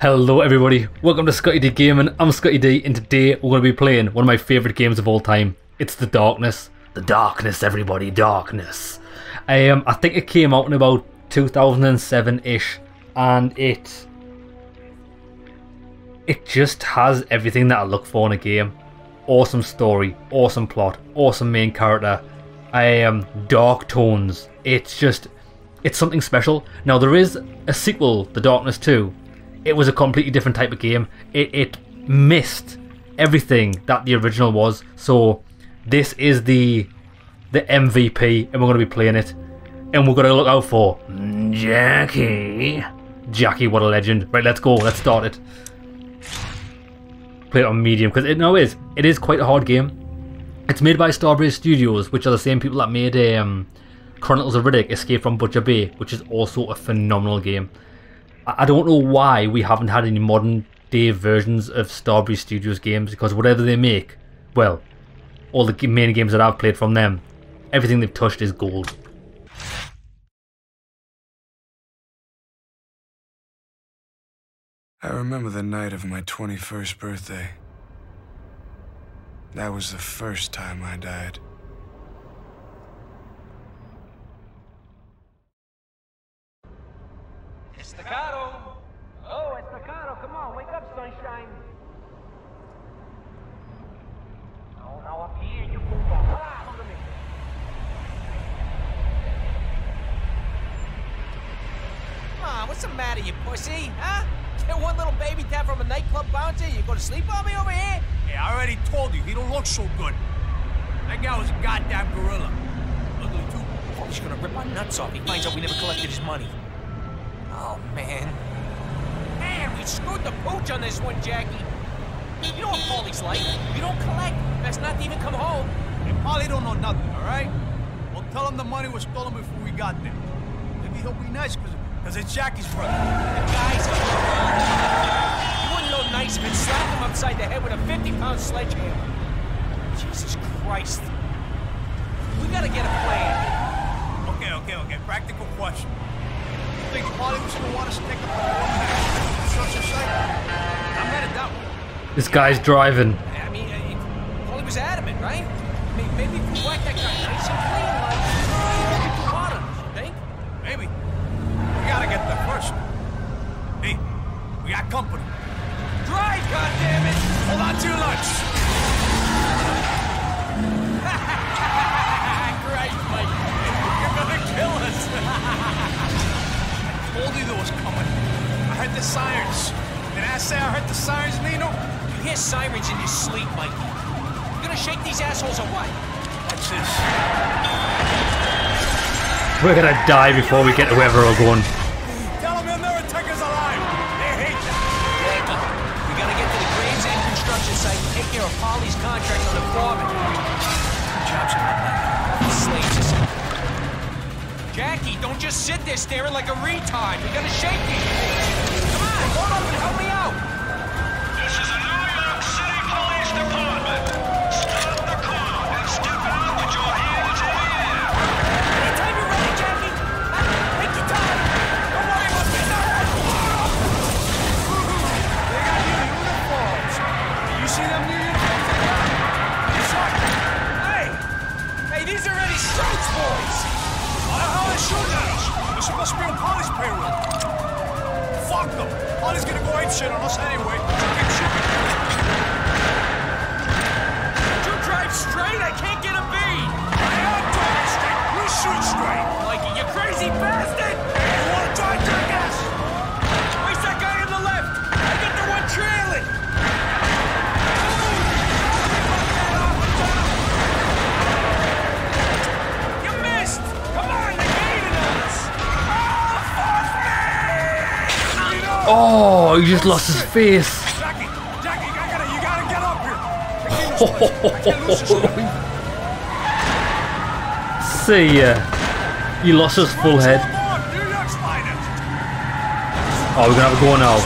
Hello everybody, welcome to Scotty D Gaming. I'm Scotty D and today we're going to be playing one of my favourite games of all time. It's The Darkness. The Darkness everybody, Darkness. Um, I think it came out in about 2007-ish and it... It just has everything that I look for in a game. Awesome story, awesome plot, awesome main character, um, dark tones. It's just... It's something special. Now there is a sequel, The Darkness 2, it was a completely different type of game. It, it missed everything that the original was. So this is the the MVP, and we're going to be playing it. And we're going to look out for Jackie. Jackie, what a legend. Right, let's go. Let's start it. Play it on medium, because it now is. It is quite a hard game. It's made by Starbreeze Studios, which are the same people that made um, Chronicles of Riddick, Escape from Butcher Bay, which is also a phenomenal game. I don't know why we haven't had any modern day versions of Starbreeze Studios games because whatever they make, well, all the main games that I've played from them, everything they've touched is gold. I remember the night of my 21st birthday. That was the first time I died. Staccato! Oh, it's staccato. Come on, wake up, sunshine. No, now up here, you move on. Ah, hold me. Come on, what's the matter, you pussy? Huh? Get one little baby tap from a nightclub bouncer, you go to sleep on me over here? Hey, I already told you, he don't look so good. That guy was a goddamn gorilla. Ugly, too. Oh, he's gonna rip our nuts off. He finds out we never collected his money. Oh, man. Man, we screwed the pooch on this one, Jackie. You know what Paulie's like. You don't collect, best not to even come home. Hey, Paulie don't know nothing, all right? Well, tell him the money was stolen before we got there. Maybe he'll be nice, because cause it's Jackie's brother. The guy's a You wouldn't know nice if it slapped him upside the head with a 50-pound sledgehammer. Jesus Christ. We gotta get a plan. Okay, okay, okay. Practical question. Think was gonna want us to take up a construction site? I'm headed that way. This guy's driving. I mean, uh, Paulie was adamant, right? Maybe if we whack that guy nice and clean, like, maybe on us, you think? Maybe. We gotta get there first. one. Hey, we got company. Drive, goddammit! Hold on to your lunch. Christ, Mike, you're gonna kill us! told you there was coming. I heard the sirens. Did I say I heard the sirens, Nino? you hear sirens in your sleep, Mikey. You gonna shake these assholes or what? What's this? We're gonna die before we get to wherever we're going. Don't just sit there staring like a retard. We're gonna shake you. Come on, hold and help me them. Paulie's gonna go ape shit on us anyway. Oh, he just lost his face. Jackie, Jackie, I gotta, you gotta get up here. See ya. He lost his full head. Oh, we're gonna have a go now.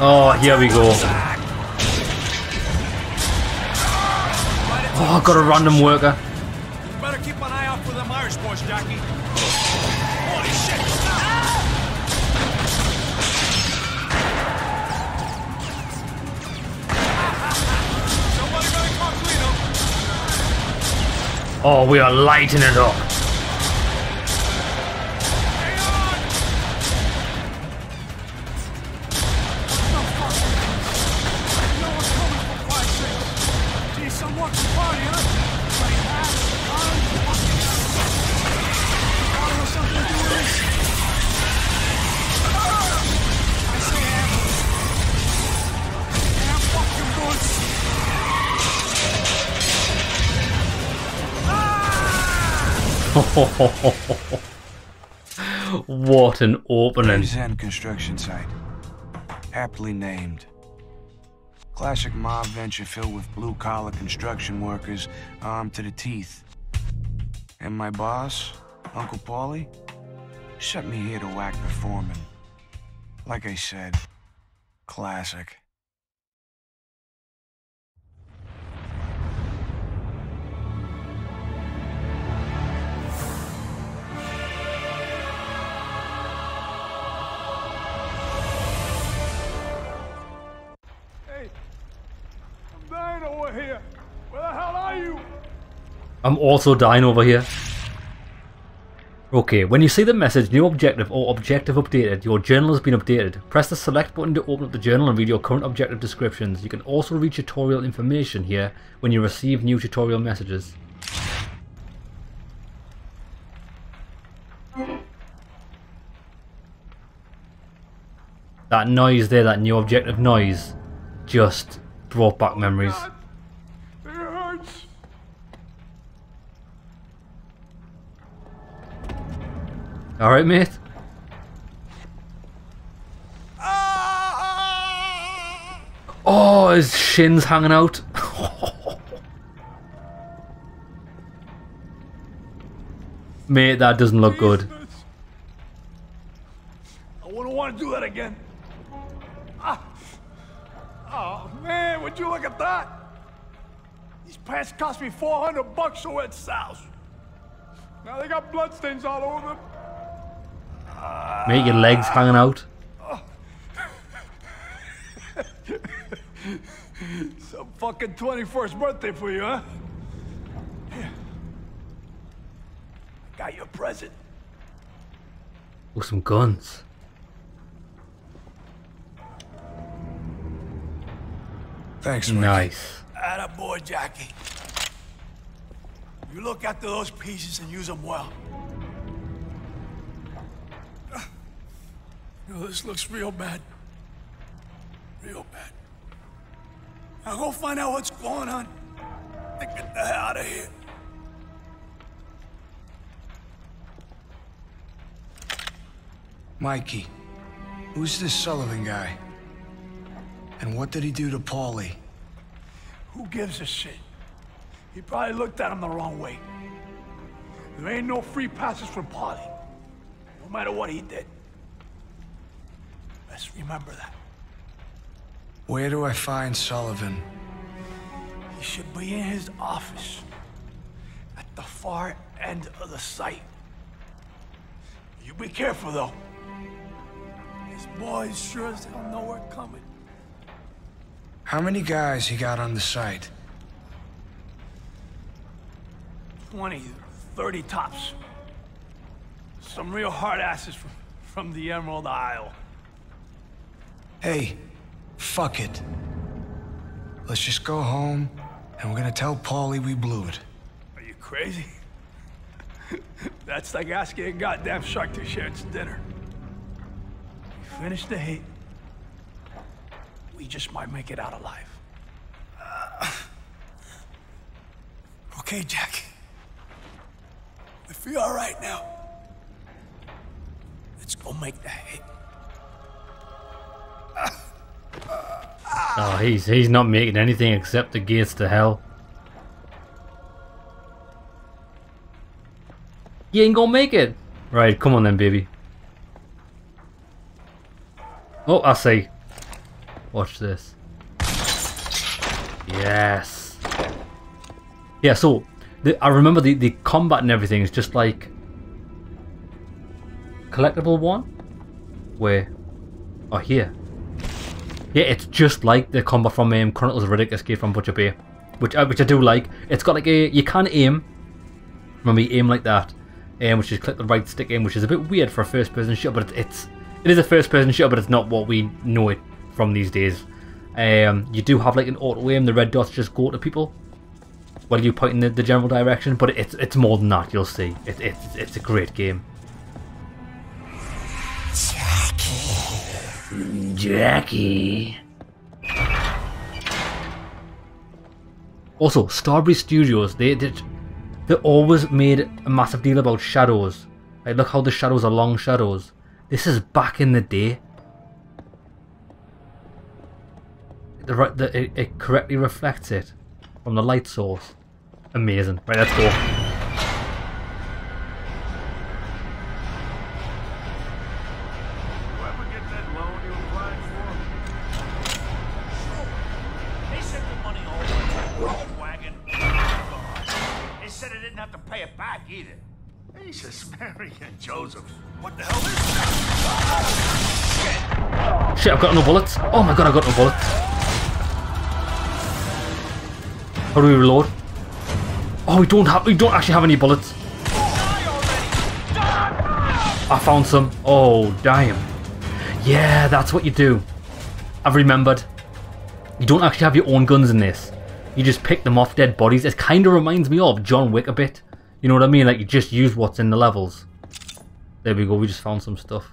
Oh, here we go. Oh, I got a random worker. Oh, we are lighting it up. what an opening. End construction site. Aptly named. Classic mob venture filled with blue collar construction workers armed to the teeth. And my boss, Uncle Paulie, sent me here to whack the foreman. Like I said, classic. I'm also dying over here. Okay, when you see the message new objective or objective updated, your journal has been updated. Press the select button to open up the journal and read your current objective descriptions. You can also read tutorial information here when you receive new tutorial messages. That noise there, that new objective noise, just brought back memories. God, it hurts. Alright, mate? Oh, his shin's hanging out. Mate, that doesn't look good. I wouldn't want to do that again. Ah. Oh man, would you look at that? These pants cost me 400 bucks over at Sal's. Now they got bloodstains all over them. Mate, your legs hanging out. Some fucking 21st birthday for you, huh? Here. I got you a present. Oh, some guns. Thanks, Mikey. Nice. Atta boy, Jackie. You look after those pieces and use them well. You know, this looks real bad. Real bad. Now go find out what's going on. And get the hell out of here. Mikey, who's this Sullivan guy? And what did he do to Paulie? Who gives a shit? He probably looked at him the wrong way. There ain't no free passes from Paulie. No matter what he did. Let's remember that. Where do I find Sullivan? He should be in his office. At the far end of the site. You be careful though. His boys sure as hell know we're coming. How many guys he got on the site? 20, 30 tops. Some real hard asses from, from the Emerald Isle. Hey, fuck it. Let's just go home, and we're gonna tell Paulie we blew it. Are you crazy? That's like asking a goddamn shark to share its dinner. We finish the hit. We just might make it out alive. okay, Jack. I feel all right now. Let's go make the hit. Oh, he's he's not making anything except the gates to hell. You ain't gonna make it. Right, come on then, baby. Oh, I see. Watch this. Yes. Yeah, so the, I remember the, the combat and everything is just like collectible one. Where? Oh, here. Yeah, it's just like the combat from um, Chronicles of Riddick Escape from Butcher Bay, which I, which I do like. It's got like a you can aim, Remember, you aim like that, um, which is click the right stick in, which is a bit weird for a first-person shooter, but it's it is a first-person shooter, but it's not what we know it from these days. Um, you do have like an auto aim; the red dots just go to people while you point in the, the general direction, but it's it's more than that. You'll see. It, it's it's a great game. Jackie. Also, Starbreeze Studios, they did they always made a massive deal about shadows. Like look how the shadows are long shadows. This is back in the day. The, the, it, it correctly reflects it from the light source. Amazing. Right, let's go. Got no bullets. Oh my god, I've got no bullets. How do we reload? Oh, we don't have. We don't actually have any bullets. I found some. Oh, damn. Yeah, that's what you do. I've remembered. You don't actually have your own guns in this. You just pick them off dead bodies. It kind of reminds me of John Wick a bit. You know what I mean? Like you just use what's in the levels. There we go. We just found some stuff.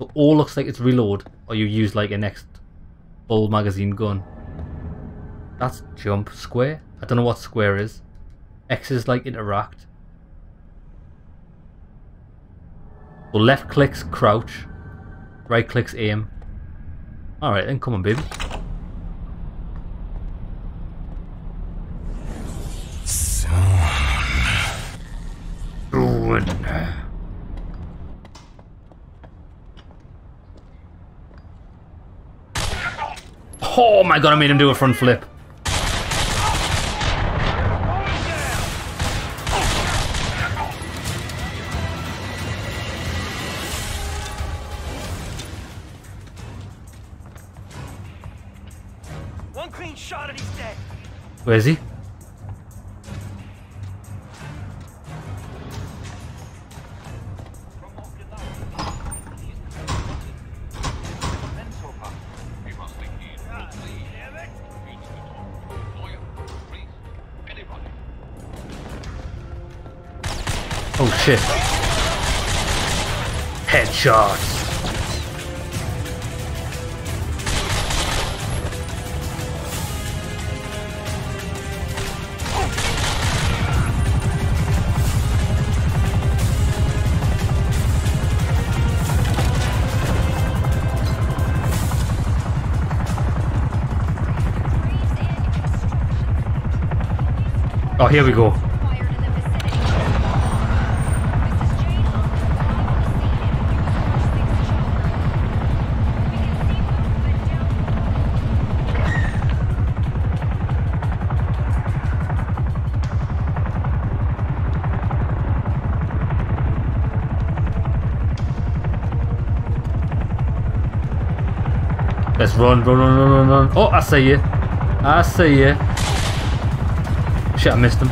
It all looks like it's reload, or you use like a next full magazine gun. That's jump square. I don't know what square is. X is like interact. So left clicks crouch, right clicks aim. Alright then, come on baby. Soon. Uh, Oh my god, I made him do a front flip. One clean shot and he's dead. Where is he? Shit. Headshots. Oh, here we go. Run, run, run, run, run, run. Oh, I see you. I see you. Shit, I missed him.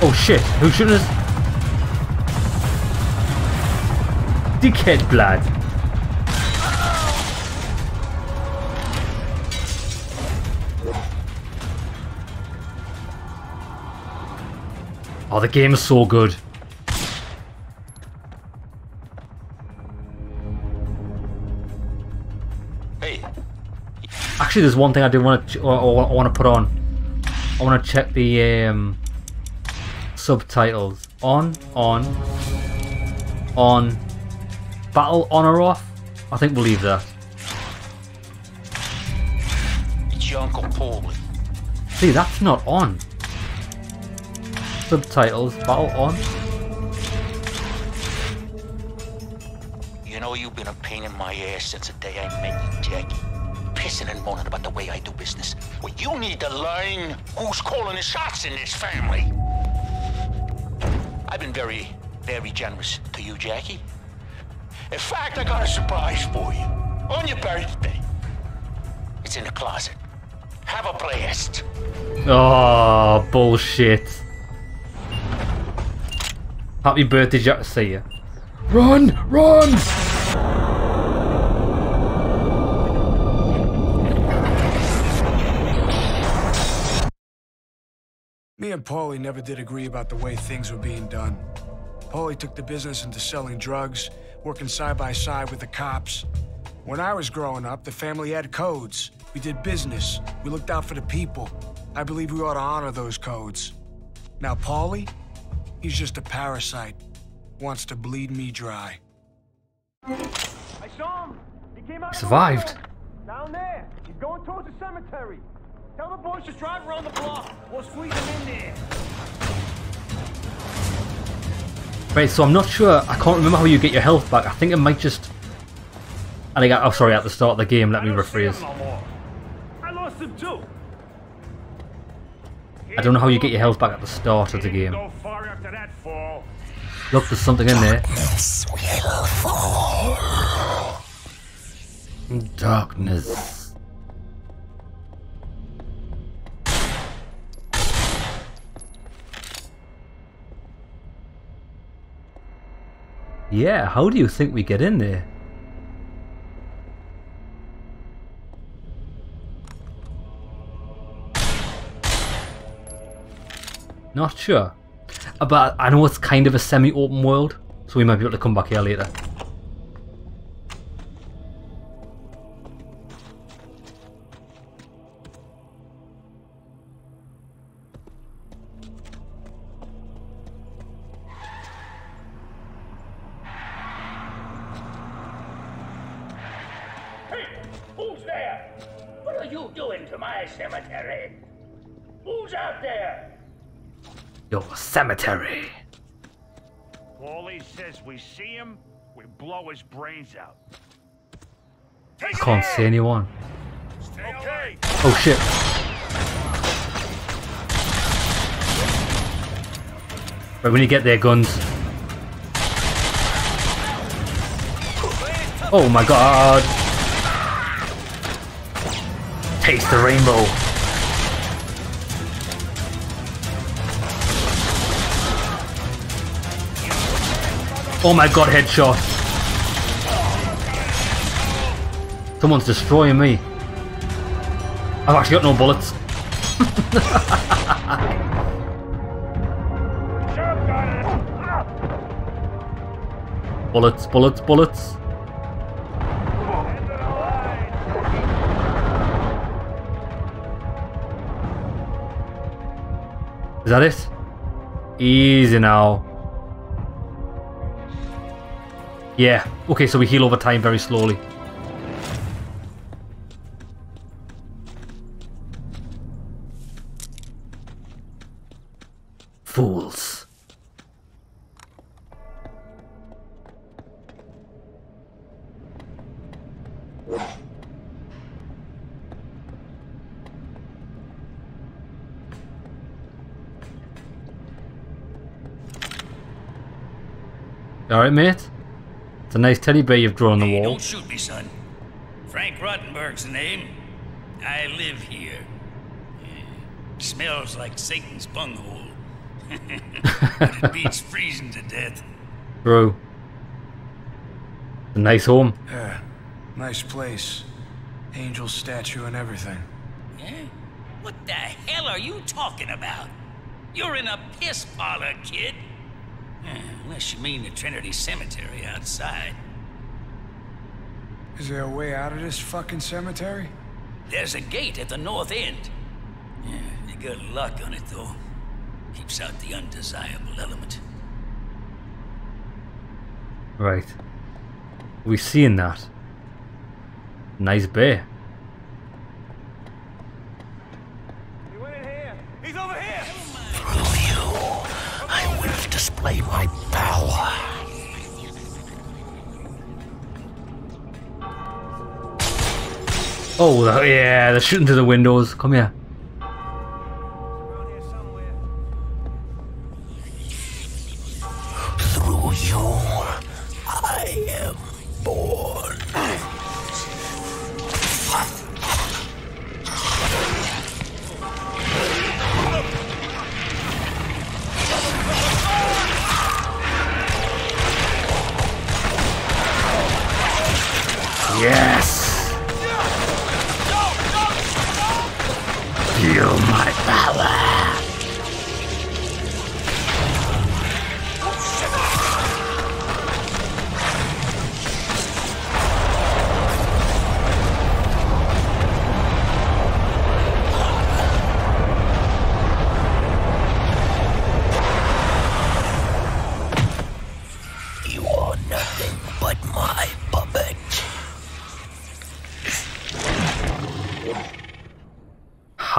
Oh shit, who shooting us? Dickhead blood. Oh, the game is so good. Hey, Actually, there's one thing I do want to, or, or, I want to put on. I want to check the um, subtitles. On, on, on. Battle on or off? I think we'll leave that. it's your Uncle Paulie. See, that's not on. Subtitles, battle on. You know you've been a pain in my ass since the day I met you, Jackie. Pissing and moaning about the way I do business. Well, you need to learn who's calling the shots in this family. I've been very, very generous to you, Jackie. In fact, I got a surprise for you. On your birthday. It's in the closet. Have a blast. Oh, bullshit. Happy birthday, Jack. See ya. Run! Run! Me and Paulie never did agree about the way things were being done. Paulie took the business into selling drugs, working side by side with the cops. When I was growing up, the family had codes. We did business. We looked out for the people. I believe we ought to honor those codes. Now, Paulie, he's just a parasite. Wants to bleed me dry. I saw him. He came out. of the Survived. hotel. Down there. He's going towards the cemetery. Tell the boys to drive around the block. We'll squeeze him in there. Right, so I'm not sure. I can't remember how you get your health back. I think it might just. I think. I, oh, sorry. At the start of the game, let me I don't see him rephrase. I lost him too. I don't know how you get your health back at the start of the game. Go far after that fall. Look, there's something in there. Darkness. Yeah, how do you think we get in there? Not sure. Uh, But I know it's kind of a semi-open world, so we might be able to come back here later. I can't see anyone. Oh shit. Right, when you get there, guns. Oh my god. Taste the rainbow. Oh my god, headshot. Someone's destroying me. I've actually got no bullets. Bullets, bullets, bullets. Is that it? Easy now. Yeah, okay, so we heal over time very slowly. Alright, mate? It's a nice teddy bear you've drawn on the Hey, wall. don't shoot me, son. Frank Rottenberg's the name. I live here. Yeah. Smells like Satan's bunghole. but it beats freezing to death. Bro. A nice home. Yeah, nice place. Angel statue and everything. Yeah? What the hell are you talking about? You're in a piss parlor, kid. Yeah, unless you mean the Trinity Cemetery outside. Is there a way out of this fucking cemetery? There's a gate at the north end. Yeah, you got a lock on it, though. Keeps out the undesirable element. Right. We seeing that. Nice bear. Oh, yeah, they're shooting through the windows. Come here.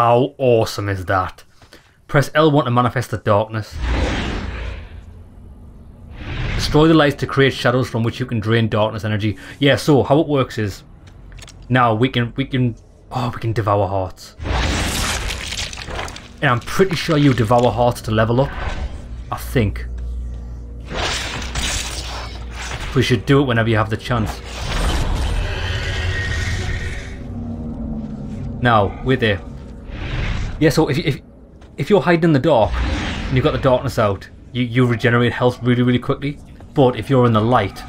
How awesome is that? Press L1 to manifest the darkness. Destroy the lights to create shadows from which you can drain darkness energy. Yeah, so how it works is now we can we can oh we can devour hearts. And I'm pretty sure you devour hearts to level up. I think. We should do it whenever you have the chance. Now, we're there. Yeah, so if, if, if you're hiding in the dark and you've got the darkness out, you, you regenerate health really, really quickly. But if you're in the light,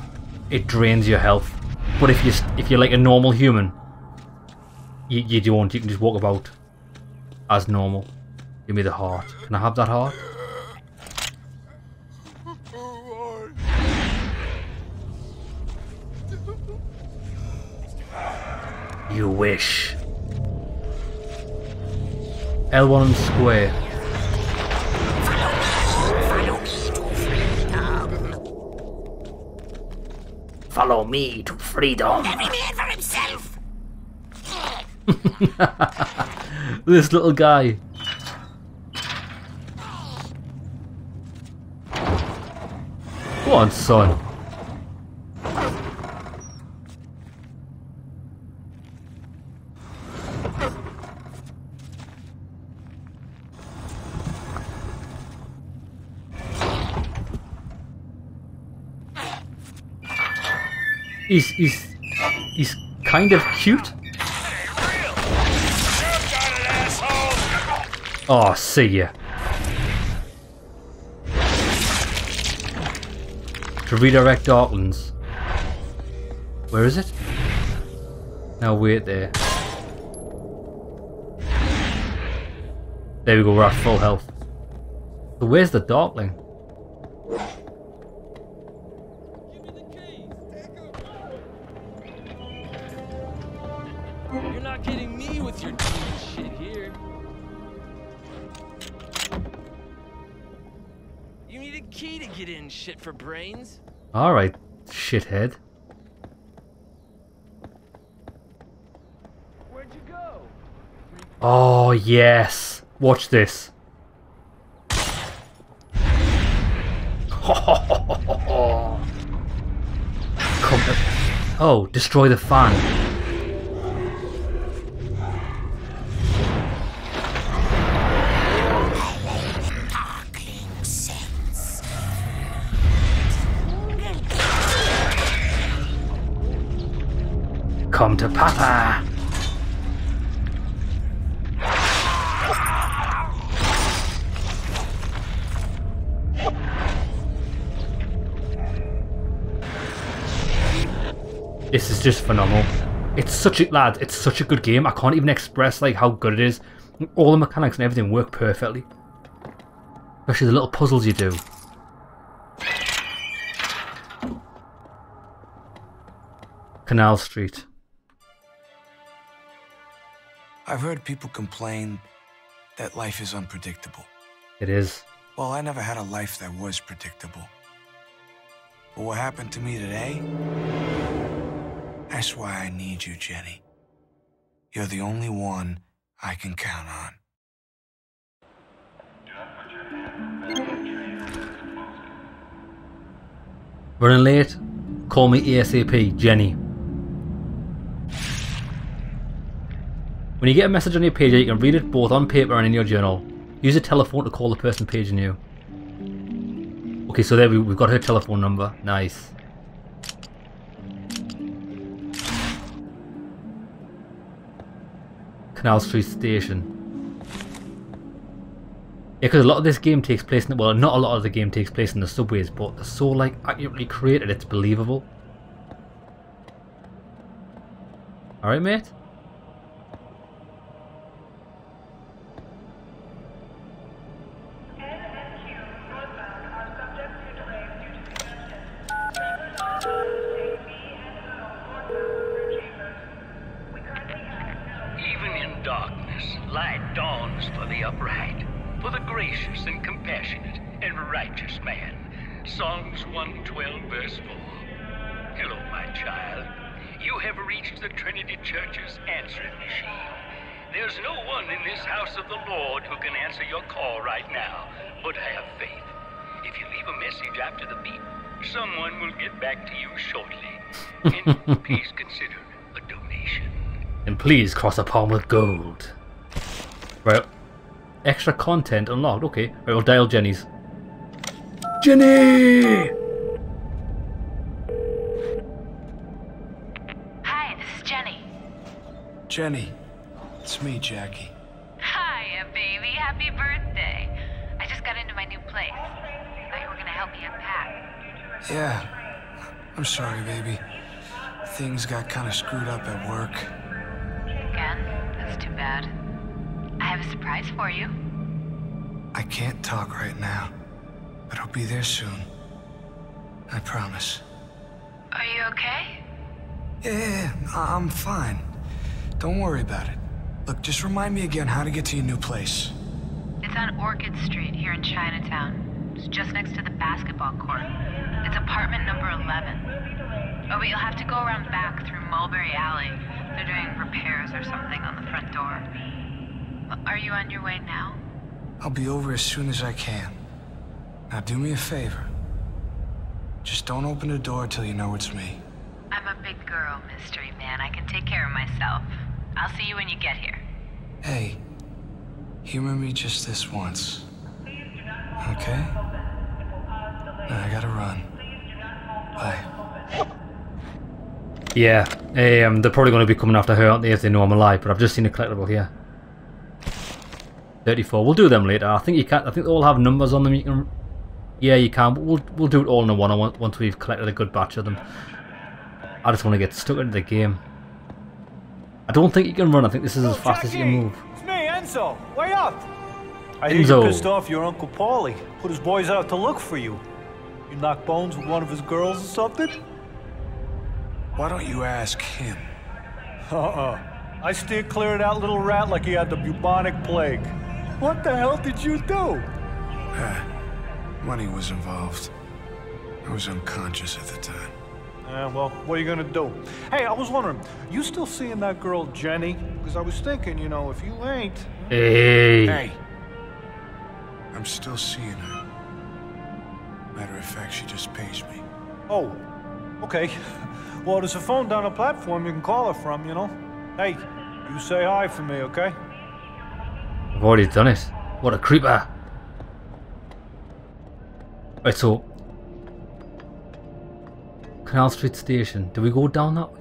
it drains your health. But if, you if you're like a normal human, you, you don't. You can just walk about as normal. Give me the heart. Can I have that heart? You wish. L1 and square. Follow me to freedom. Every man for himself. This little guy. Go on, son. He's he's he's kind of cute. Oh, see ya. To redirect Darklands. Where is it? Now wait there. There we go, we're at full health. So where's the Darkling? Brains. Alright, shithead. Where'd you go? Oh, yes. Watch this. Come to... Oh, destroy the fan. Papa. This is just phenomenal. It's such a lad. It's such a good game. I can't even express like how good it is. All the mechanics and everything work perfectly. Especially the little puzzles you do. Canal Street. I've heard people complain that life is unpredictable. It is. Well, I never had a life that was predictable. But what happened to me today? That's why I need you, Jenny. You're the only one I can count on. Running late? Call me ASAP, Jenny. When you get a message on your pager, you can read it both on paper and in your journal. Use a telephone to call the person paging you. Okay, so there we, we've got her telephone number. Nice. Canal Street Station. Yeah, because a lot of this game takes place in well, not a lot of the game takes place in the subways, but they're so like accurately created, it's believable. Alright, mate? Please cross a palm with gold. Right. Extra content unlocked. Okay. Right, we'll dial Jenny's. Jenny! Hi, this is Jenny. Jenny, it's me, Jackie. Hiya, baby. Happy birthday. I just got into my new place. Thought you were gonna help me unpack. Yeah, I'm sorry, baby. Things got kind of screwed up at work. Bad. I have a surprise for you. I can't talk right now, but I'll be there soon. I promise. Are you okay? Yeah, yeah, yeah, I- I'm fine. Don't worry about it. Look, just remind me again how to get to your new place. It's on Orchid Street here in Chinatown. It's just next to the basketball court. It's apartment number 11. Oh, but you'll have to go around back through Mulberry Alley. They're doing repairs or something on the front door. Are you on your way now? I'll be over as soon as I can. Now do me a favor. Just don't open the door till you know it's me. I'm a big girl, mystery man. I can take care of myself. I'll see you when you get here. Hey, humor me just this once. Okay? Now I gotta run. Bye. Yeah. Um, they're probably going to be coming after her, aren't they, if they know I'm alive, but I've just seen a collectible here. 34. We'll do them later. I think you can I think they all have numbers on them. You can Yeah, you can, but we'll we'll do it all in a one on one once we've collected a good batch of them. I just want to get stuck into the game. I don't think you can run. I think this is as fast as you can move. It's me, Enzo. Way up. I hear Enzo. you're pissed off your Uncle Paulie. Put his boys out to look for you. You knock bones with one of his girls or something? Why don't you ask him? Uh-uh. I steered clear of that little rat like he had the bubonic plague. What the hell did you do? Ah, money was involved. I was unconscious at the time. Uh, well, what are you gonna do? Hey, I was wondering, you still seeing that girl Jenny? Because I was thinking, you know, if you ain't... Hey. Hey! I'm still seeing her. Matter of fact, she just pays me. Oh, okay. Well, there's a phone down the platform you can call her from, you know? Hey, you say hi for me, okay? I've already done it. What a creeper. Right, so Canal Street Station. Do we go down that way?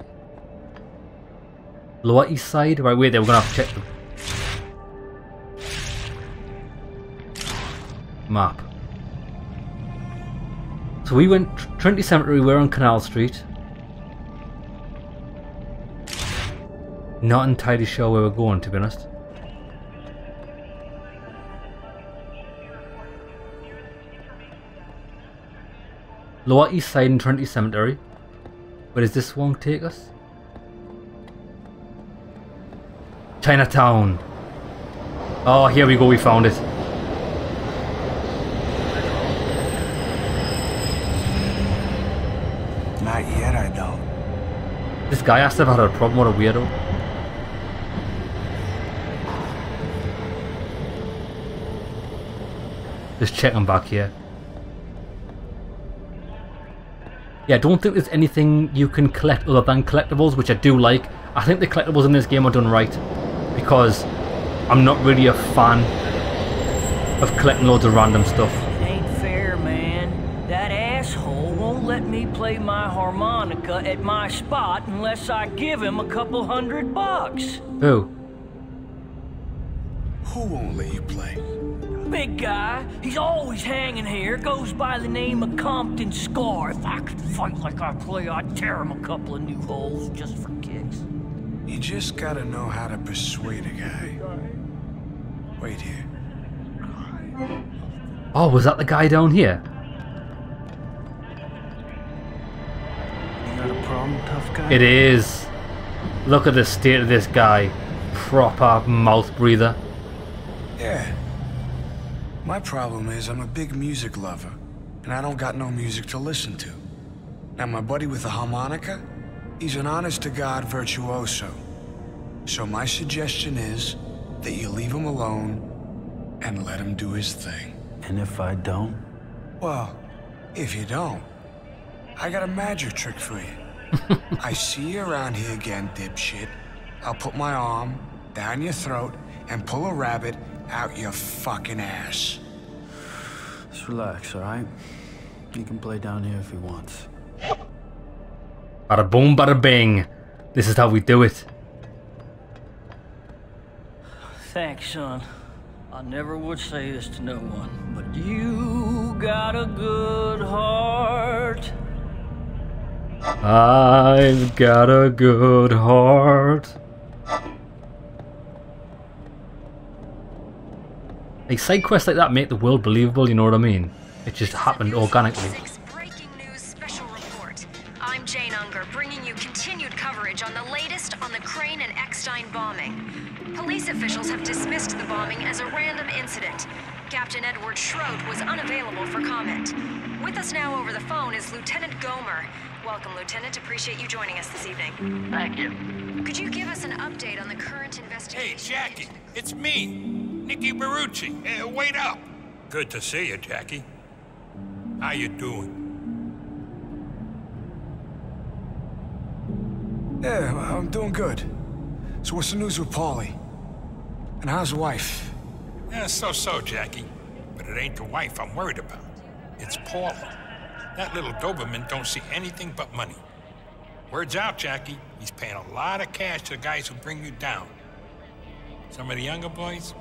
Lower East Side? Right, wait there, we're gonna have to check the map. So we went Tr- Trinity Cemetery, we're on Canal Street. Not entirely sure where we're going, to be honest. Lower East Side and Trinity Cemetery. Where does this one take us? Chinatown. Oh, here we go, we found it. Not yet, I don't. This guy asked to have had a problem, what a weirdo. Just check them back here. Yeah, I don't think there's anything you can collect other than collectibles, which I do like. I think the collectibles in this game are done right because I'm not really a fan of collecting loads of random stuff. Ain't fair, man. That asshole won't let me play my harmonica at my spot unless I give him a couple hundred bucks. Who? Who won't let you play? Big guy, he's always hanging here, goes by the name of Compton Scar. If I could fight like I play, I'd tear him a couple of new holes just for kicks. You just gotta know how to persuade a guy. Wait here. Oh, was that the guy down here? You got a problem, tough guy? It is. Look at the state of this guy. Proper mouth breather. Yeah. My problem is I'm a big music lover, and I don't got no music to listen to. Now my buddy with the harmonica, he's an honest-to-God virtuoso. So my suggestion is that you leave him alone and let him do his thing. And if I don't? Well, if you don't, I got a magic trick for you. I see you around here again, dipshit. I'll put my arm down your throat and pull a rabbit out your fucking ass. Just relax, all right? He can play down here if he wants. Bada boom, bada bing. This is how we do it. Thanks, son. I never would say this to no one, but you got a good heart. I've got a good heart. Like side quests like that make the world believable, you know what I mean? It just happened organically. I'm Jane Unger, bringing you continued coverage on the latest on the Crane and Eckstein bombing. Police officials have dismissed the bombing as a random incident. Captain Edward Shrote was unavailable for comment. With us now over the phone is Lieutenant Gomer. Welcome, Lieutenant. Appreciate you joining us this evening. Thank you. Could you give us an update on the current investigation? Hey, Jackie, it's me, Nicky Barucci. Uh, wait up. Good to see you, Jackie. How you doing? Yeah, I'm doing good. So what's the news with Paulie? And how's the wife? Yeah, so-so, Jackie. But it ain't the wife I'm worried about. It's Paulie. That little Doberman don't see anything but money. Word's out, Jackie. He's paying a lot of cash to the guys who bring you down. Some of the younger boys,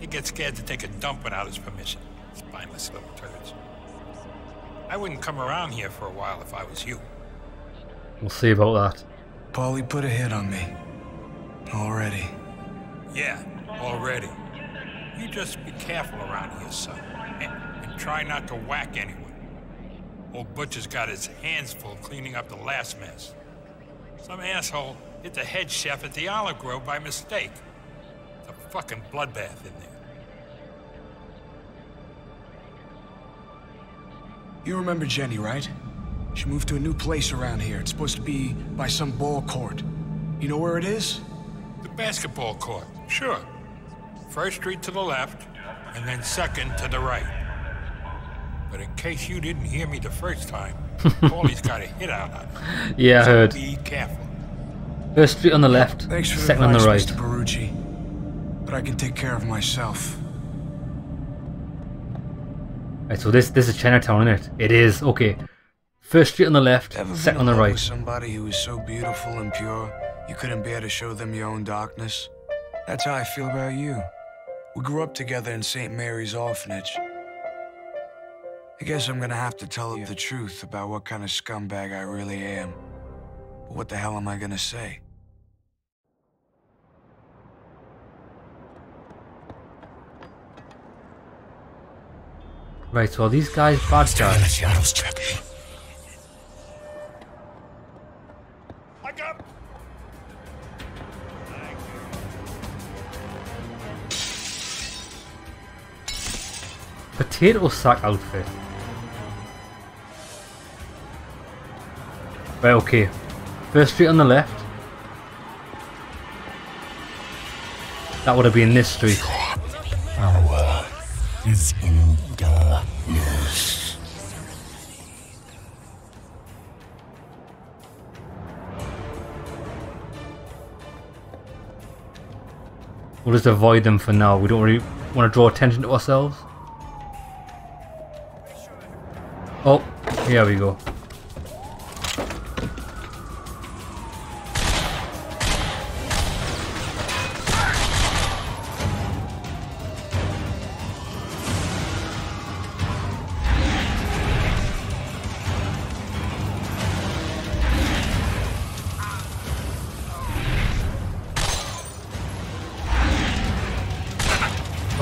they get scared to take a dump without his permission. Spineless little turds. I wouldn't come around here for a while if I was you. We'll see about that. Paulie put a hit on me. Already. Yeah, already. You just be careful around here, son. And, and try not to whack anyone. Old Butcher's got his hands full cleaning up the last mess. Some asshole hit the head chef at the Olive Grove by mistake. It's a fucking bloodbath in there. You remember Jenny, right? She moved to a new place around here. It's supposed to be by some ball court. You know where it is? The basketball court, sure. First street to the left, and then second to the right. But in case you didn't hear me the first time, Paulie's got a hit out on it. Yeah, I heard. Be careful. First street on the left, Thanks for second the on the advice, right. Mr. Barucci. But I can take care of myself. Right, so this this is Chinatown, isn't it? It is, okay. First street on the left, Ever second on the right. somebody who was so beautiful and pure, you couldn't bear to show them your own darkness? That's how I feel about you. We grew up together in St. Mary's Orphanage. I guess I'm gonna have to tell you the truth about what kind of scumbag I really am. But what the hell am I gonna say? Right, so are these guys bad guys? Potato sack outfit. Right, okay. First street on the left. That would have been this street. Power is in darkness. We'll just avoid them for now. We don't really want to draw attention to ourselves. Oh, here we go.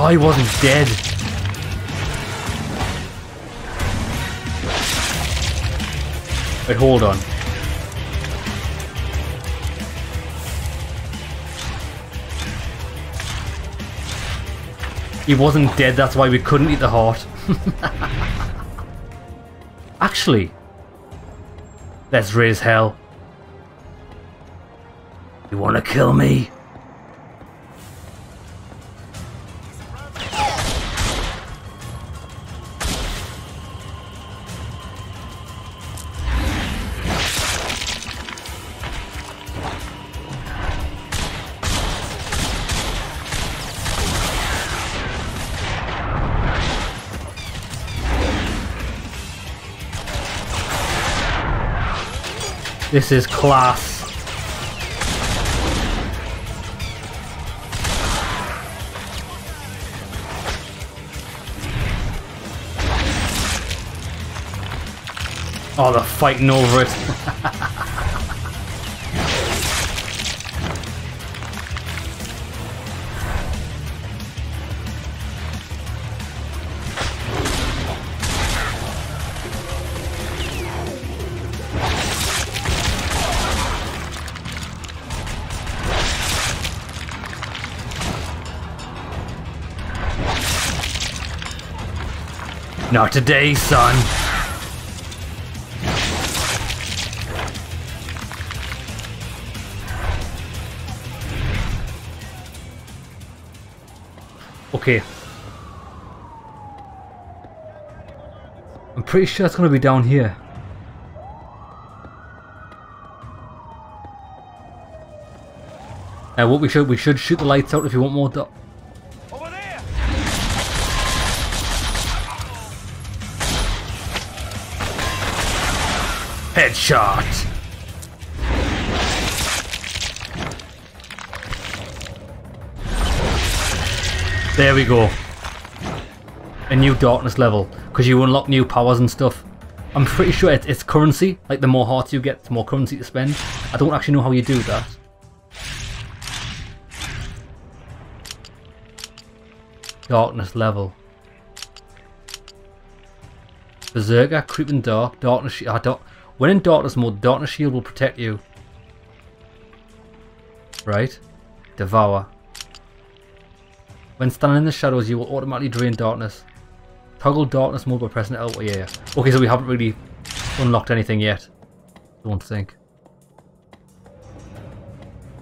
Oh, he wasn't dead. Wait, hold on. He wasn't dead, that's why we couldn't eat the heart. Actually, let's raise hell. You wanna kill me? This is class. Oh, they're fighting over it. today, son. Okay. I'm pretty sure it's going to be down here. Now, what we should we should shoot the lights out if you want more. Headshot. There we go. A new darkness level because you unlock new powers and stuff. I'm pretty sure it's, it's currency. Like the more hearts you get, the more currency to spend. I don't actually know how you do that. Darkness level. Berserker, Creeping Dark, Darkness I don't, when in Darkness mode, Darkness Shield will protect you. Right? Devour. When standing in the shadows, you will automatically drain darkness. Toggle darkness mode by pressing L. Yeah. Okay, so we haven't really unlocked anything yet. Don't think.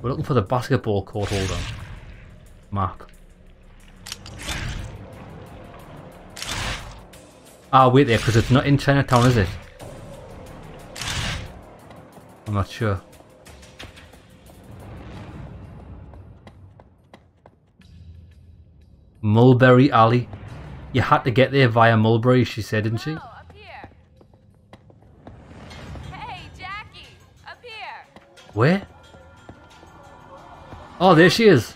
We're looking for the basketball court. Hold on. Map. Ah, wait there, because it's not in Chinatown, is it? I'm not sure. Mulberry Alley. You had to get there via Mulberry, she said, didn't she? Oh, Where? Oh, there she is.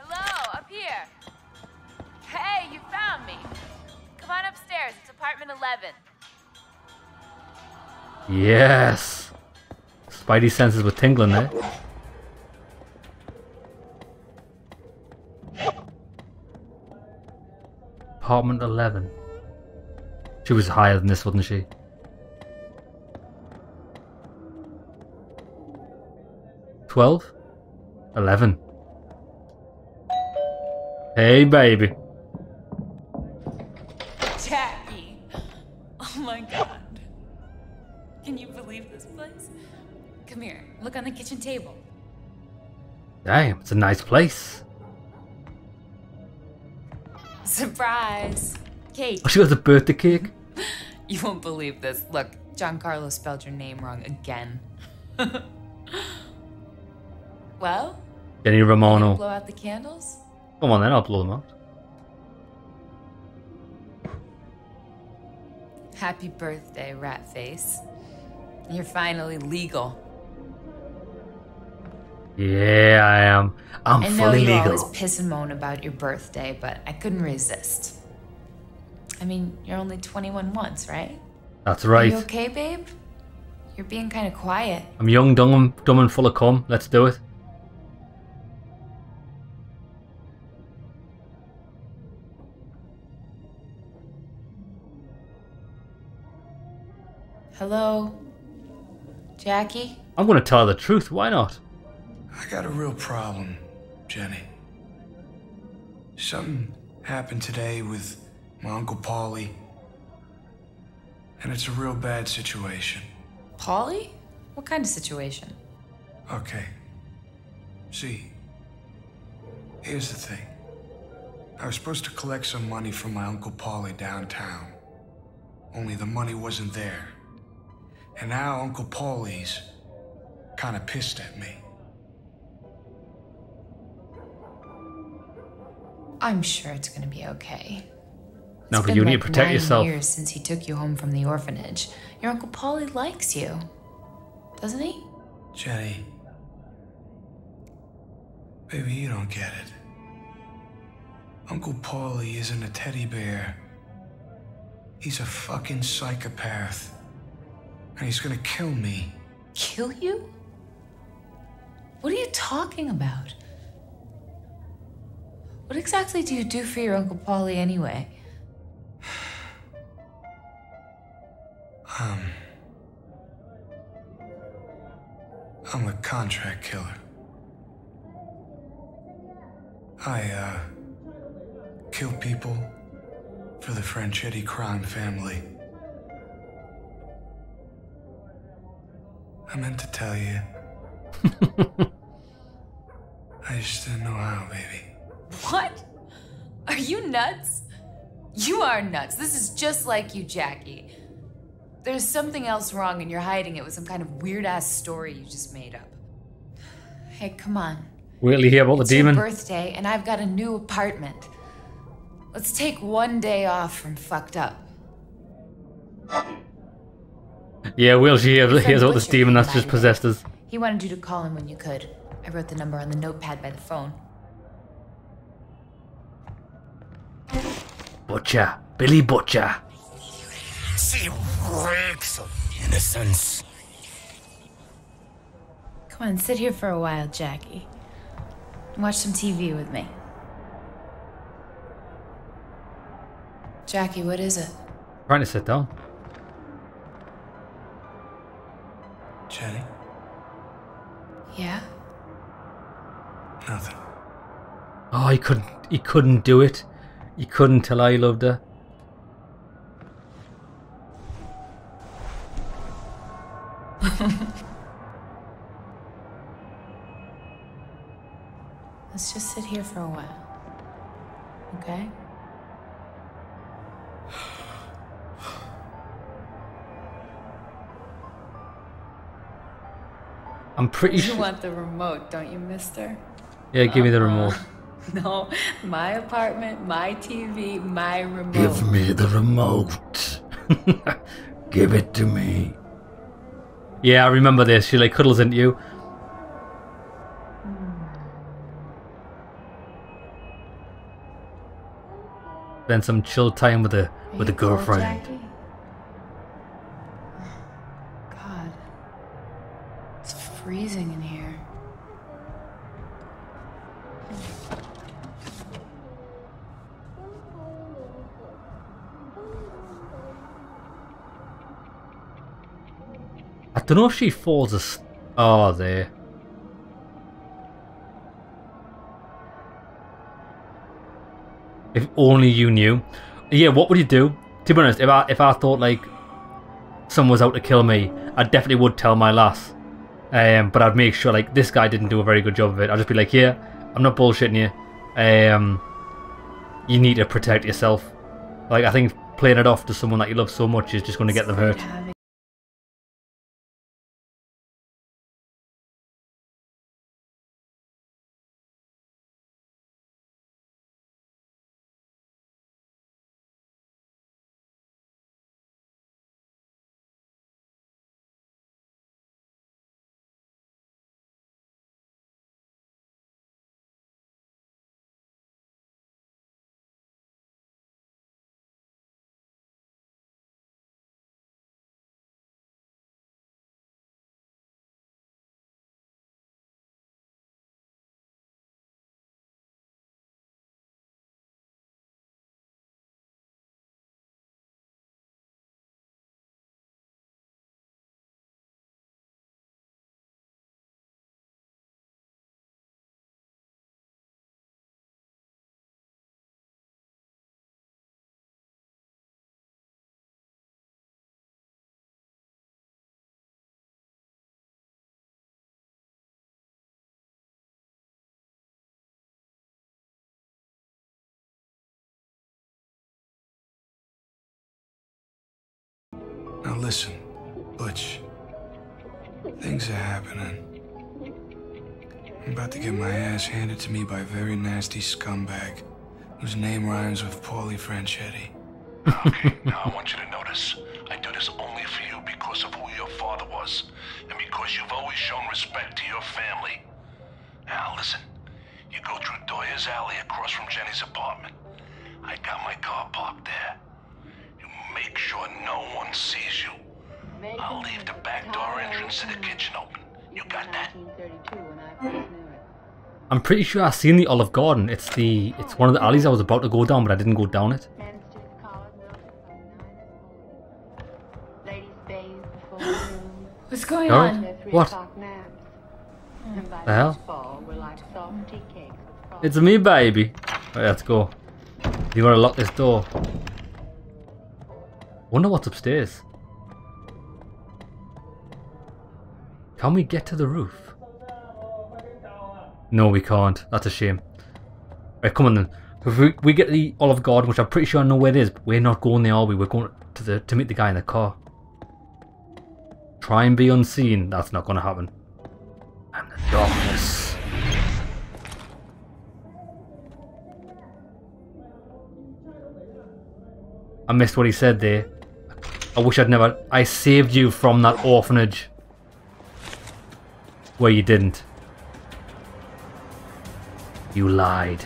Hello, up here. Hey, you found me. Come on upstairs. It's apartment 11. Yes. Spidey senses were tingling there. Apartment 11. She was higher than this, wasn't she? Twelve? Eleven. Hey, baby. Come here, look on the kitchen table. Damn, it's a nice place. Surprise! Cake. Oh, she got a birthday cake. You won't believe this. Look, Giancarlo spelled your name wrong again. well, Jenny Romano. blow out the candles? Come on then, I'll blow them out. Happy birthday, rat face. You're finally legal. Yeah, I am. I'm I fully know you legal. always piss and moan about your birthday, but I couldn't resist. I mean, you're only 21 once, right? That's right. Are you okay, babe? You're being kind of quiet. I'm young, dumb, dumb and full of cum. Let's do it. Hello, Jackie. I'm gonna tell her the truth. Why not? I got a real problem, Jenny. Something happened today with my Uncle Paulie. And it's a real bad situation. Paulie? What kind of situation? Okay. See, here's the thing. I was supposed to collect some money from my Uncle Paulie downtown. Only the money wasn't there. And now Uncle Paulie's kind of pissed at me. I'm sure it's gonna be okay. No, It's but been you need like to protect nine yourself. years since he took you home from the orphanage. Your Uncle Paulie likes you. Doesn't he? Jenny. Baby, you don't get it. Uncle Paulie isn't a teddy bear. He's a fucking psychopath. And he's gonna kill me. Kill you? What are you talking about? What exactly do you do for your Uncle Paulie anyway? Um. I'm a contract killer. I, uh. kill people for the Franchetti crime family. I meant to tell you. I just didn't know how, baby. What? Are you nuts? You are nuts. This is just like you, Jackie. There's something else wrong and you're hiding it with some kind of weird ass story you just made up. Hey, come on. Wait till you hear about the It's demon. your birthday and I've got a new apartment. Let's take one day off from fucked up. Yeah, Will, she hears, friend about this demon that's just possessed us. He wanted you to call him when you could. I wrote the number on the notepad by the phone. Butcher. Billy Butcher. She reeks of innocence. Come on, sit here for a while, Jackie. Watch some TV with me. Jackie, what is it? Trying to sit down. Jenny? Yeah? Nothing. Oh, he couldn't. He couldn't do it. He couldn't tell I loved her. Let's just sit here for a while. Okay? I'm pretty You sure. You want the remote, don't you, mister? Yeah, give me the remote. No, my apartment, my TV, my remote. Give me the remote. Give it to me. Yeah, I remember this. She like cuddles into you. Hmm. Then some chill time with a with a Are you cold, girlfriend. God. It's freezing in here. Don't know if she falls asleep. Oh, there. If only you knew. Yeah, what would you do? To be honest, if I if I thought like someone was out to kill me, I definitely would tell my lass. Um, but I'd make sure like this guy didn't do a very good job of it. I'd just be like, yeah, I'm not bullshitting you. Um, you need to protect yourself. Like I think playing it off to someone that you love so much is just going to get them hurt. Listen, Butch. Things are happening. I'm about to get my ass handed to me by a very nasty scumbag whose name rhymes with Paulie Franchetti. Okay, now I want you to notice. I do this only for you because of who your father was, and because you've always shown respect to your family. Now listen, you go through Doyer's alley across from Jenny's apartment. I got my car parked there. You make sure no one sees you. I'll leave the back door entrance to the kitchen open. You got that? I'm pretty sure I've seen the Olive Garden. It's the it's one of the alleys I was about to go down, but I didn't go down it. What's going Harold? on? What? The hell? It's me, baby. Right, let's go. You gotta lock this door. Wonder what's upstairs. Can we get to the roof? No, we can't. That's a shame. Right, come on then. If we, we get the Olive Garden, which I'm pretty sure I know where it is, but we're not going there, are we? We're going to the to meet the guy in the car. Try and be unseen. That's not going to happen. I'm the darkness. I missed what he said there. I wish I'd never... I saved you from that orphanage. Where you didn't. You lied.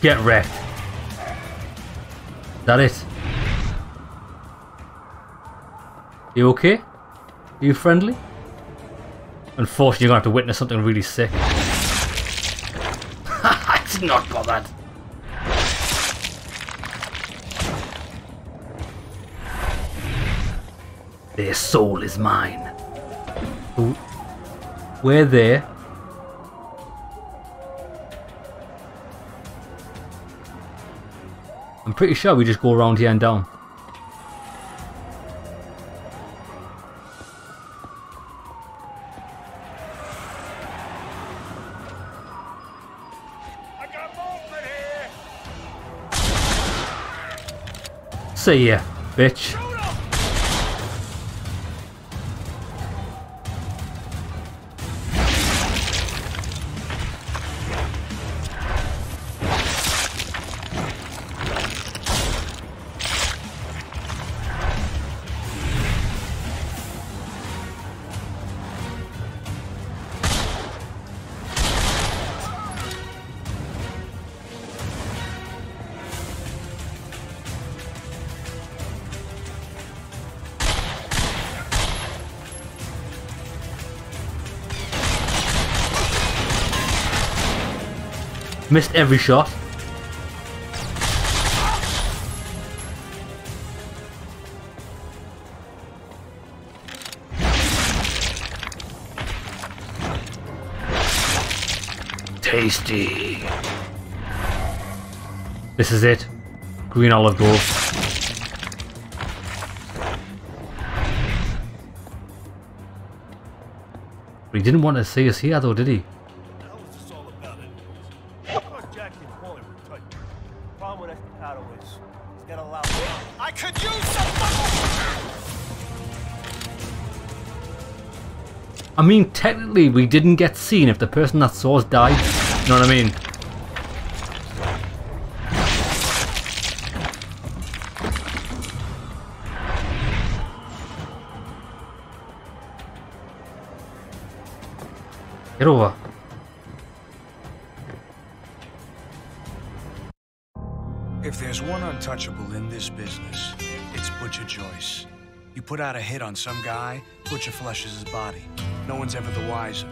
Get wrecked. You okay? Are you friendly? Unfortunately, you're gonna have to witness something really sick. I did not got that. Their soul is mine. We're there. I'm pretty sure we just go around here and down. See ya, bitch. Missed every shot. Tasty. This is it. Green olive grove. But he didn't want to see us here though, did he? Technically, we didn't get seen if the person that saw us died. You know what I mean? Get over. If there's one untouchable in this business, it's Butcher Joyce. You put out a hit on some guy, Butcher flushes his body. No one's ever the wiser.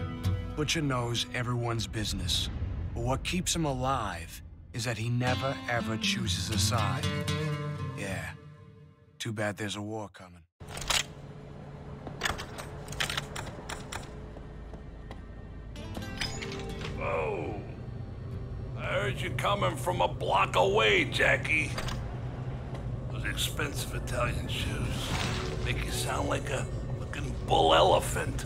Butcher knows everyone's business. But what keeps him alive is that he never, ever chooses a side. Yeah. Too bad there's a war coming. Oh. I heard you coming from a block away, Jackie. Those expensive Italian shoes. Make you sound like a fucking bull elephant.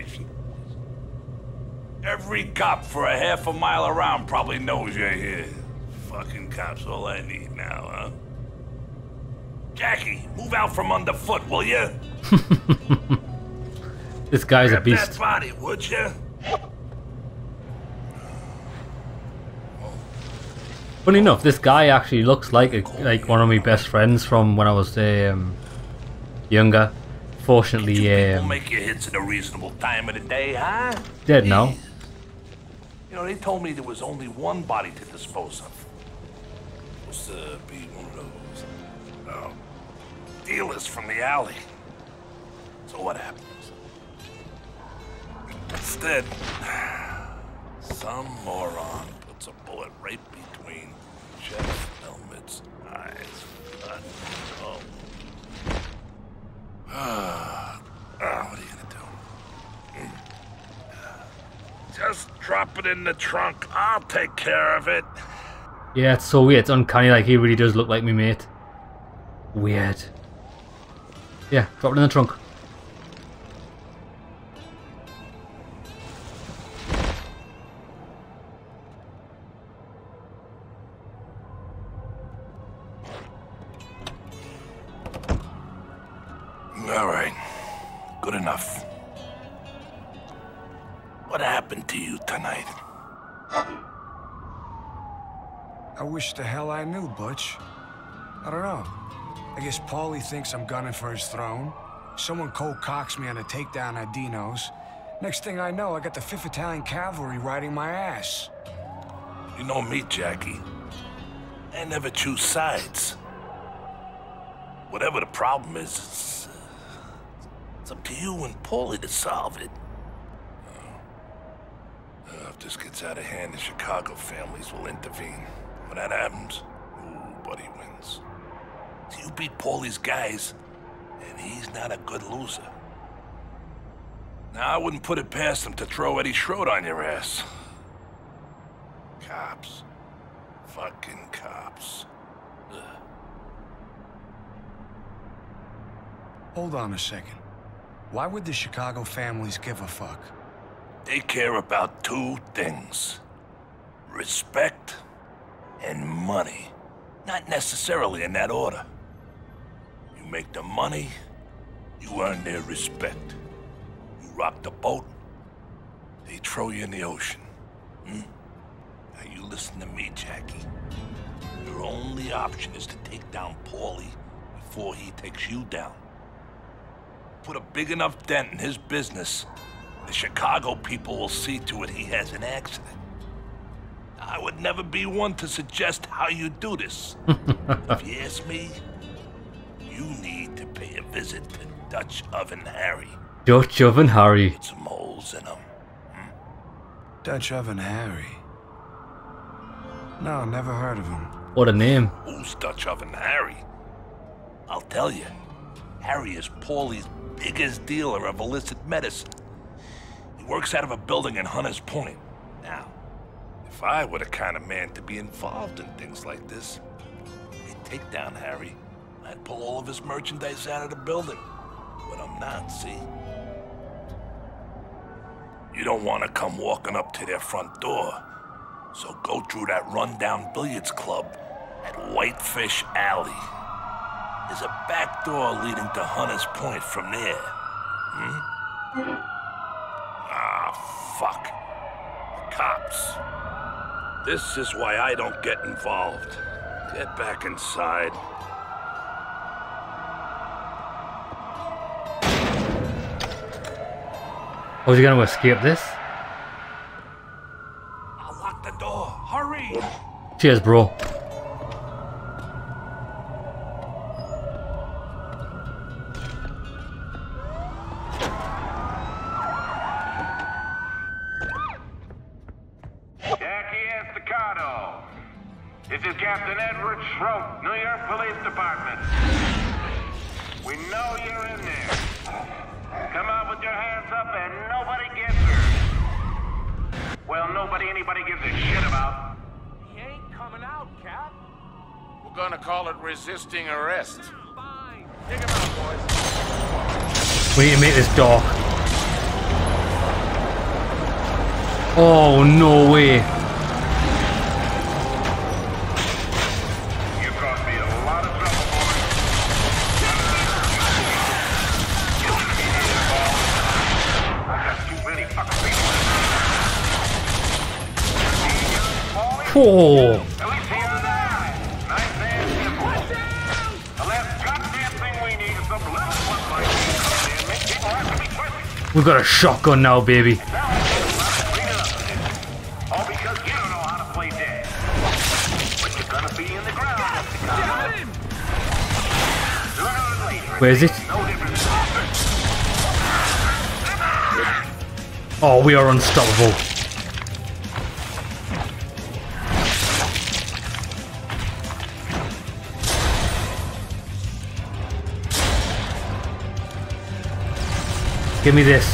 Generation. Every cop for a half a mile around probably knows you're here. Fucking cops, all I need now, huh? Jackie, move out from underfoot, will you? This guy's a beast. that body, would you? Funny enough, this guy actually looks like a, like one of my best friends from when I was um, younger. Fortunately, We'll um, make your hits at a reasonable time of the day, huh? dead now. You know, they told me there was only one body to dispose of. Supposed to be one of those um, dealers from the alley. So what happens? Instead, some moron puts a bullet right between Jeff Elmwood's eyes. But, oh. Ah, what are you gonna do? Just drop it in the trunk. I'll take care of it. Yeah, it's so weird. It's uncanny. Like he really does look like me mate. Weird. Yeah, drop it in the trunk. Thinks I'm gunning for his throne. Someone cold cocks me on a takedown at Dino's. Next thing I know, I got the 5th Italian Cavalry riding my ass. You know me, Jackie. I never choose sides. Whatever the problem is, it's, uh, it's up to you and Paulie to solve it. Uh, if this gets out of hand, the Chicago families will intervene. When that happens, ooh, buddy wins. You beat Paulie's guys, and he's not a good loser. Now, I wouldn't put it past him to throw Eddie Shrote on your ass. Cops. Fucking cops. Ugh. Hold on a second. Why would the Chicago families give a fuck? They care about two things. Respect and money. Not necessarily in that order. You make the money, you earn their respect. You rock the boat, they throw you in the ocean. Hmm? Now you listen to me, Jackie. Your only option is to take down Paulie before he takes you down. Put a big enough dent in his business, the Chicago people will see to it he has an accident. I would never be one to suggest how you do this. if you ask me, you need to pay a visit to Dutch Oven Harry. Dutch Oven Harry. Some holes in him. Hmm? Dutch Oven Harry. No, never heard of him. What a name. Who's Dutch Oven Harry? I'll tell you. Harry is Paulie's biggest dealer of illicit medicine. He works out of a building in Hunters Point. Now, if I were the kind of man to be involved in things like this, I'd take down Harry. I'd pull all of his merchandise out of the building. But I'm not, see? You don't want to come walking up to their front door. So go through that rundown billiards club at Whitefish Alley. There's a back door leading to Hunter's Point from there. Hmm? Ah, fuck. The cops. This is why I don't get involved. Get back inside. Oh, How's he gonna escape this? I'll lock the door. Hurry! Cheers, bro. Nobody anybody gives a shit about. He ain't coming out, Cap. We're gonna call it resisting arrest. Dig him out, boys. We need to make this dark. Oh, no way. The ground. Got him! Sooner or later, Where is it? Oh, we are unstoppable. Give me this.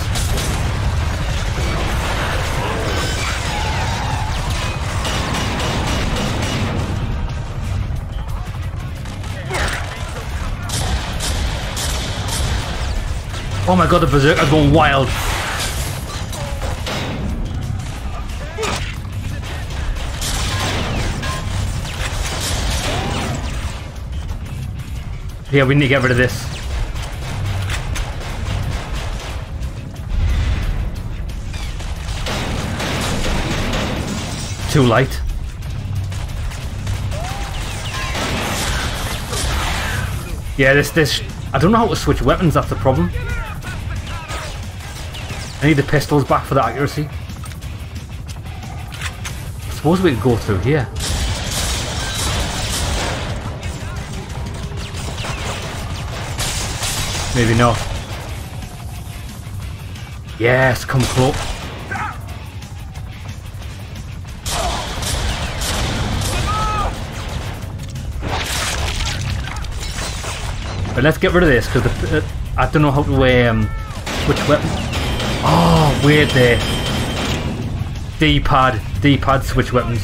Oh my god, the berserker's going wild. Yeah, we need to get rid of this. Too light. Yeah, this this I don't know how to switch weapons, that's the problem. I need the pistols back for the accuracy. I suppose we could go through here. Maybe not. Yes, come close. But let's get rid of this because uh, I don't know how to um, which weapon. Oh, weird there. D-pad, D-pad switch weapons.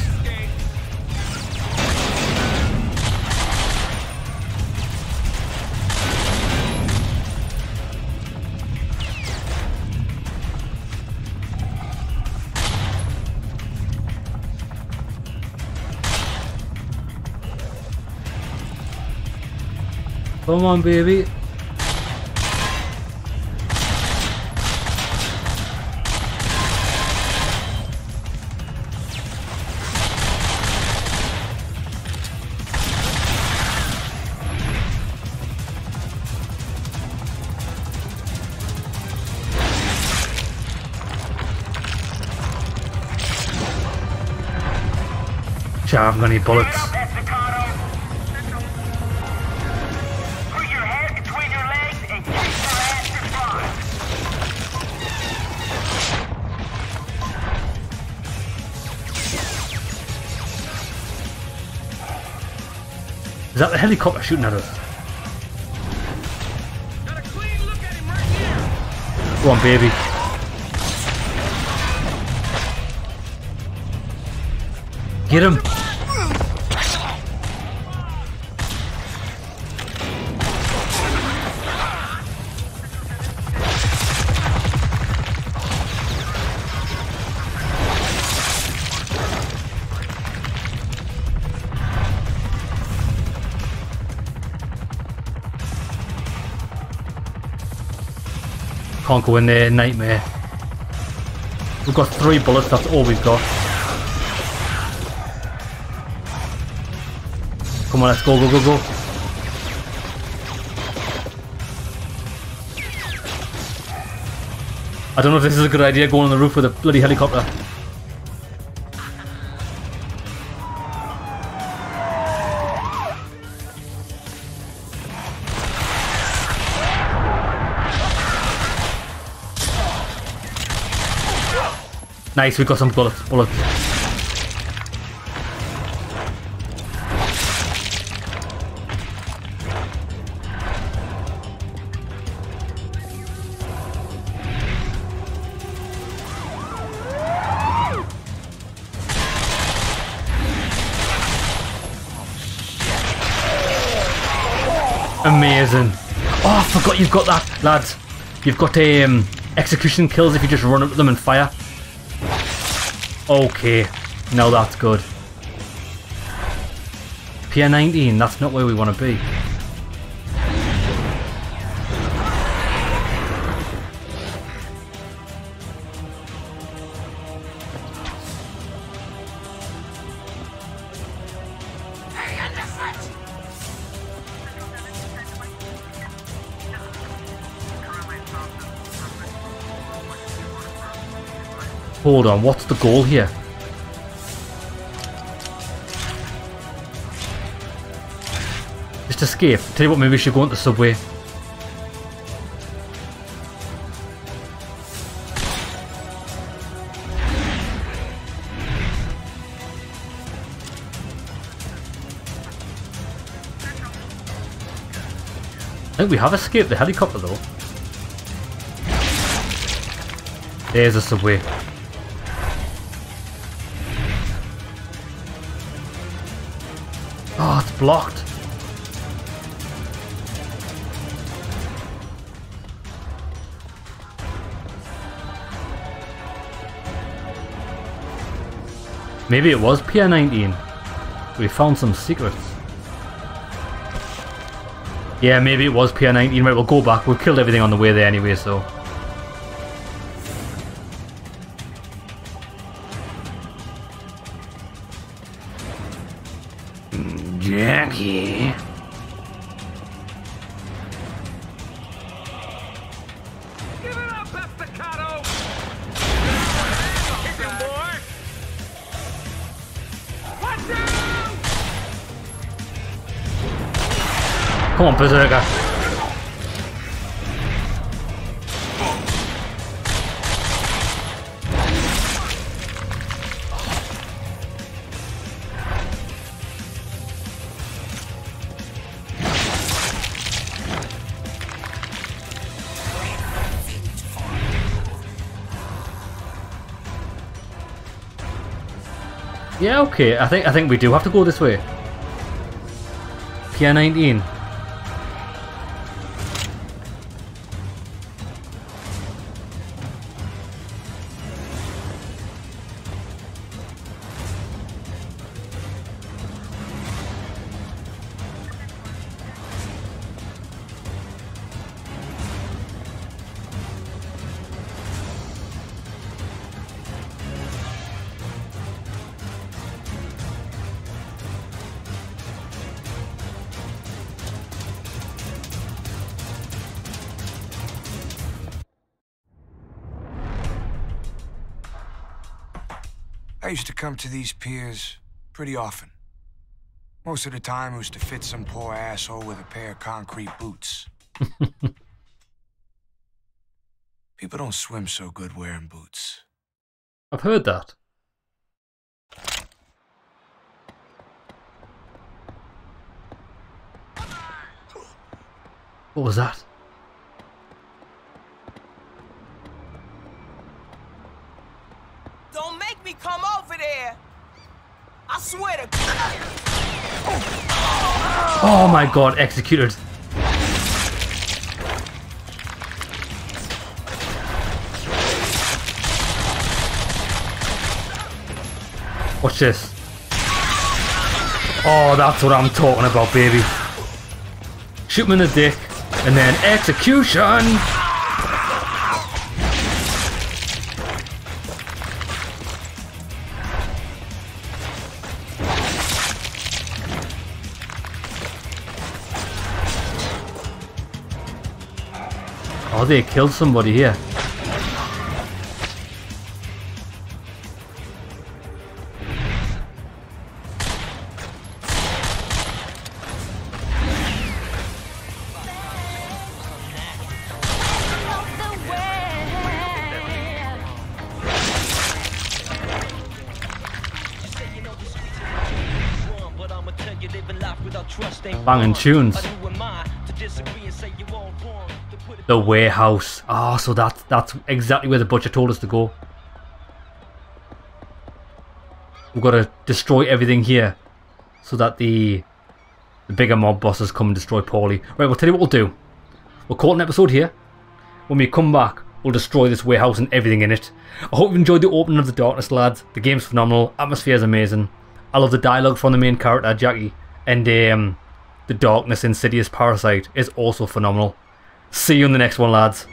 Come on, baby. I haven't got any bullets. The helicopter shooting at us? Go on, baby. Get him. Can't go in there, nightmare. We've got three bullets, that's all we've got. Come on, let's go, go, go, go. I don't know if this is a good idea going on the roof with a bloody helicopter. Nice, we got some bullets. bullets. Amazing. Oh, I forgot you've got that, lads. You've got um, execution kills if you just run up them and fire. Okay, now that's good. Pier 19, that's not where we want to be. Hold on, what's the goal here? Just escape. Tell you what, maybe we should go into the subway. I think we have escaped the helicopter though. There's a subway. Oh, it's blocked. Maybe it was Pier 19. We found some secrets. Yeah, maybe it was Pier 19. Right, we'll go back. We've killed everything on the way there anyway, so... Yeah, okay. I think I think we do have to go this way. Pier 19. Come to these piers pretty often. Most of the time it was to fit some poor asshole with a pair of concrete boots. People don't swim so good wearing boots. I've heard that. What was that? Don't make me come over there. I swear to Oh my god, executed. Watch this. Oh, that's what I'm talking about, baby. Shoot him in the dick, and then execution! Oh, they killed somebody here. Banging tunes. The warehouse. Ah, so that's that's exactly where the butcher told us to go. We've got to destroy everything here, so that the the bigger mob bosses come and destroy Paulie. Right, we'll tell you what we'll do. We'll call an episode here. When we come back, we'll destroy this warehouse and everything in it. I hope you've enjoyed the opening of The Darkness, lads. The game's phenomenal. Atmosphere is amazing. I love the dialogue from the main character, Jackie. And um, the Darkness Insidious Parasite is also phenomenal. See you in the next one, lads.